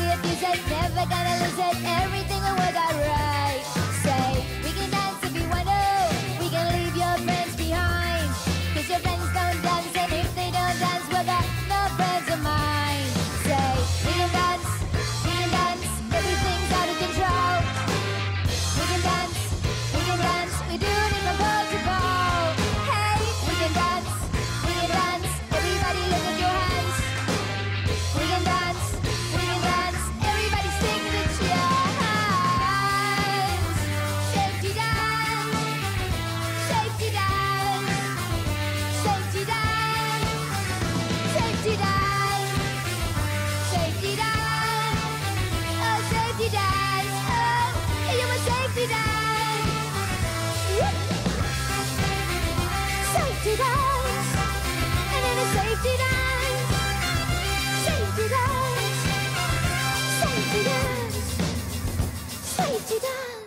if you never gonna lose it. Everything will work out right. safety dance, Oh, you must safety dance. Safety. And then a safety. Safety. Safety. Safety.